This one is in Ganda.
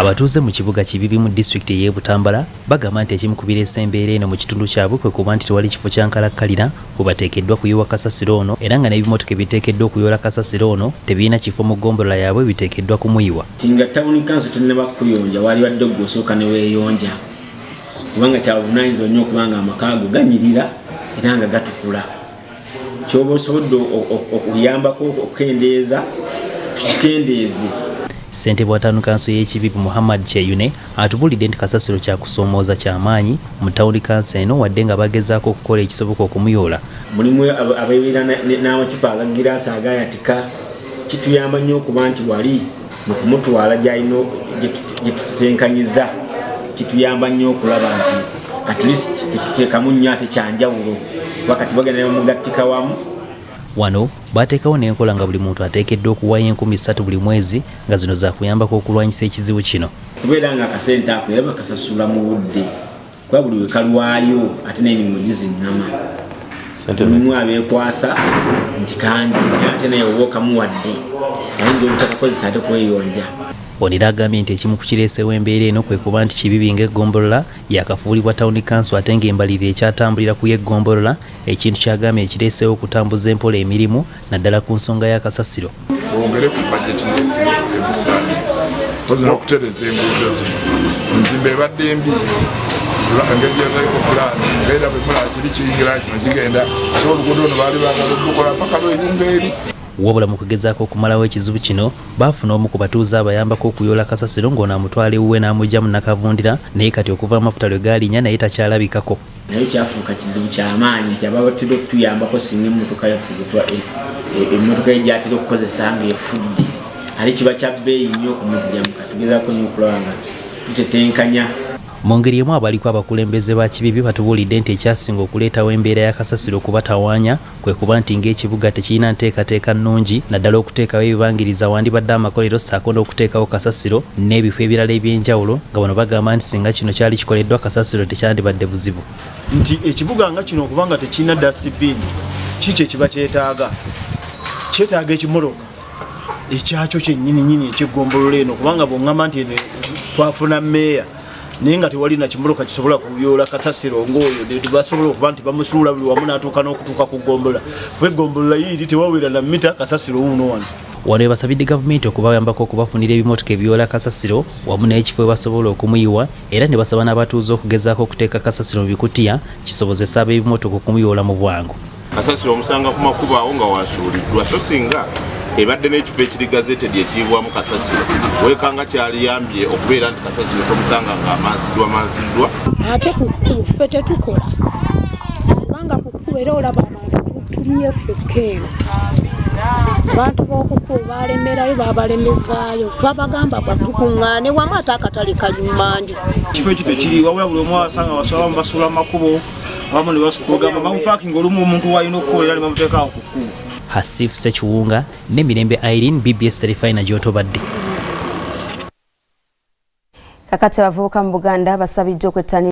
abatuuze mu kibuga kibibi mu disitulikiti ey'e butambala bagamba nti ekimu ku bireesa embeera eno mu kitundu kyabwe kwe kuba nti tewali kifo kyankalakkalira we bateekeddwa kuyiwa kasasiro ono era nga n'ebimotoka ebiteekeddwa okuyoola kasasiro ono tebirina kifo mu ggombolola yaabwe biteekeddwa kumuyiwa tinga tawuni kanso tennaba kukuyonja wali wadde ogwe osooka ne weeyonja. Kubanga kyabuvunanyizibwa nnyo okubanga amaka go ganyirira era nga gatukula. Kyoba osobodde okuyambako okukendeeza tukikendeeze ssentebe wa tawuni kanso y'ekibibi muhammad kyeyune atubulidde nti kasasiro kyakusoomooza kyamaanyi mu tawuni kanso eno wadde nga bagezaako okukola ekisoboka okumuyoola. Mulimu abeera n'amacupa agagiraasi agayatika kituyamba nnyo okuba nti wali mu kumutwala gyalina gyetutenkanyiza kituyamba nnyo okulaba nti at least tetuteekamu nnyo ate kyanjawulo kuba kati bagenda nebamugattika wamu wano bateekawo n'enkola nga buli muntu ateekeddwa okuwaayo enkumi ssatu buli mwezi nga zino zakuyambako okulwanyisa ekizibu kino. Kubeera nga akasente ako era bakasasula mu budde kuba buli wekalwayo ate n'emirimu giziŋŋama. Mulimu abeekwasa nti kandi ate naye oba okamuwadde ayinza obutakakozesa ate kweyonja onera agambye nti ekimu ku kireesewo embeera eno kwe kuba nti kibibi ng'eggombolola yakafuulibwa tawuni kanso ate ng'embalirira ekyatambulira ku y'eggombolola ekintu kyagambye ekireesewo okutambuza empola emirimu naddala ku nsonga y'akasasiro bongere ku bajeti ebisaani tozina okutereza enguudo zino enzimba ebadde embi engeri gyetaliko pulaani mbeera bwe mulaba kiri kiyingira kino kigenda. So oluguudo ono baali bagala okukola paka lweyumba eri wabula mu kugezaako okumalawo ekizibu kino baafuna omu ku batuuze abayambako okuyoola kasasiro ng'ono amutwala ewuwe n'amugya mu nakavundira naye kati okuva amafuta lwe gaalinya naye takyalabikako naye kyafuuka kizibu kyamaanyi nti aba batera okutuyambako singa emmotoka yafugutwa emmotoka ye gyatera okukozesa nga efudde. Ali kiba kya bbeeyi nnyo okumugyamu katugezaako nnyo okulaba nga tutetenkanya mu ngeri emu abaliko abakulembeze ba kibibi batubuulidde nti ekyasinga okuleetawo embeera y'akasasiro okubatawaanya kwe kuba nti ng'ekibuga tekirina nteekateeka nnungi naddala okuteekawo ebibangiriza wandibadde amakolero ssaako n'okuteekawo kasasiro n'ebifo ebirala eby'enjawulo nga bano bagamba nti singa kino kyali kikoleddwa kasasiro tekyandibadde buzibu. Nti ekibuga nga kino okuba nga tekirina dustbin kiki ekiba kyetaaga? Kyetaaga ekimoloka ekyakyo kyennyininyini ekyeggombololo eno kubanga bweŋŋamba nti twafuna mmeeya naye nga tewali nakimoloka kisobola kuyoola kasasiro ngaoyo basobola okuba nti bamusuula buli wamu n'atuuka n'okutuuka ku ggombola kuba eggombola yiiri tewawera na mita kasasiro wuuno wano. Wano ebasabidde gavumenti okubayambako okubafunira ebimotoka ebiyoola kasasiro wamu n'ekifo ebasobola okumuyiwa era ne basaba n'abatuuze okugezaako okuteeka kasasiro mu bikutiya kisobozesa ab'ebimotoka okumuyoola mu bwangu. Kasasiro omusanga ku makubo awo nga wasuuliddwa so singa ebadde n'ekifo ekiri gazetedi ekiyibwamu kasasiro. Wekanga kyaliyambye okubeera nti kasasiro tomusanga nga amansiddwa mansiddwa. Ate ku kkubo ffe tetukola. Kubanga ku kkubo era olaba abantu tuliyo ffekka eno. Abantu b'okukkubo balemerayo babalemezaayo twabagamba batukuŋŋaane wamu ate akatale kanyumanju ekifo ekyo tekiri wabula buli omu asanga basaba basuula mu makubo abamu ne bagamba bamupaakinga olumu omuntu walina okukola era ne bamuteekaawo ku kkubo hasif sekiwunga n'emirembe irene bbs terefina gy'otobadde kakati abavubuka mu buganda basabiddwa okwettanira